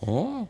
哦。